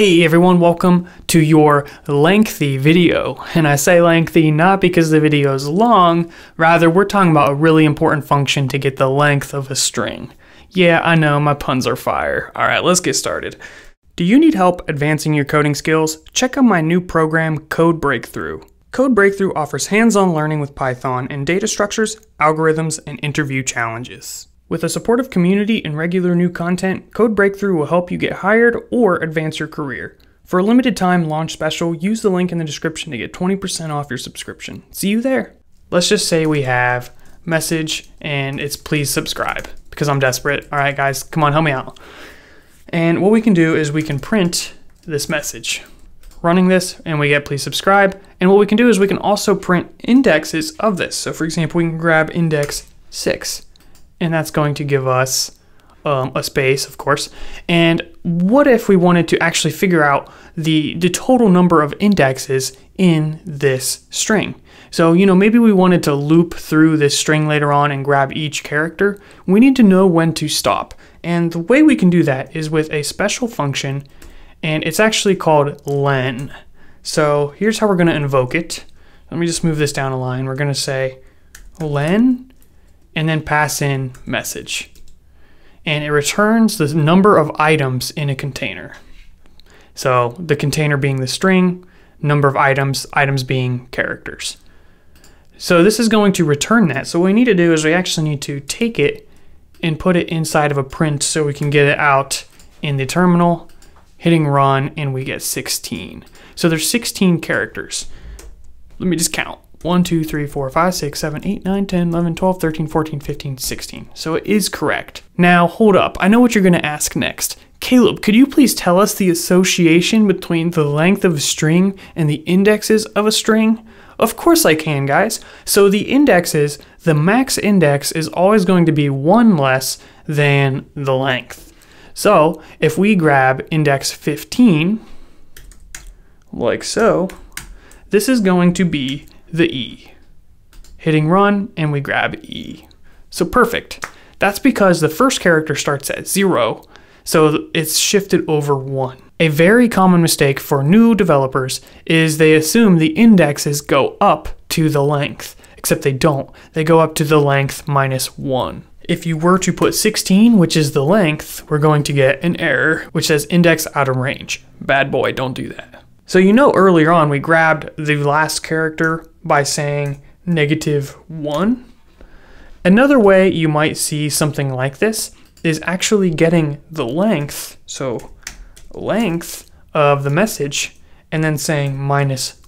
Hey everyone, welcome to your lengthy video. And I say lengthy not because the video is long, rather we're talking about a really important function to get the length of a string. Yeah, I know, my puns are fire. Alright, let's get started. Do you need help advancing your coding skills? Check out my new program, Code Breakthrough. Code Breakthrough offers hands-on learning with Python and data structures, algorithms, and interview challenges. With a supportive community and regular new content, Code Breakthrough will help you get hired or advance your career. For a limited time launch special, use the link in the description to get 20% off your subscription. See you there. Let's just say we have message and it's please subscribe because I'm desperate. All right, guys, come on, help me out. And what we can do is we can print this message. Running this and we get please subscribe. And what we can do is we can also print indexes of this. So for example, we can grab index 6 and that's going to give us um, a space, of course. And what if we wanted to actually figure out the, the total number of indexes in this string? So, you know, maybe we wanted to loop through this string later on and grab each character. We need to know when to stop. And the way we can do that is with a special function, and it's actually called len. So here's how we're going to invoke it. Let me just move this down a line. We're going to say len and then pass in message. And it returns the number of items in a container. So the container being the string, number of items, items being characters. So this is going to return that. So what we need to do is we actually need to take it and put it inside of a print so we can get it out in the terminal, hitting run, and we get 16. So there's 16 characters. Let me just count. 1, 2, 3, 4, 5, 6, 7, 8, 9, 10, 11, 12, 13, 14, 15, 16. So it is correct. Now, hold up. I know what you're going to ask next. Caleb, could you please tell us the association between the length of a string and the indexes of a string? Of course I can, guys. So the indexes, the max index is always going to be one less than the length. So if we grab index 15, like so, this is going to be the E. Hitting run and we grab E. So perfect. That's because the first character starts at zero, so it's shifted over one. A very common mistake for new developers is they assume the indexes go up to the length, except they don't. They go up to the length minus one. If you were to put 16, which is the length, we're going to get an error which says index out of range. Bad boy, don't do that. So you know earlier on we grabbed the last character by saying negative 1. Another way you might see something like this is actually getting the length, so length of the message, and then saying minus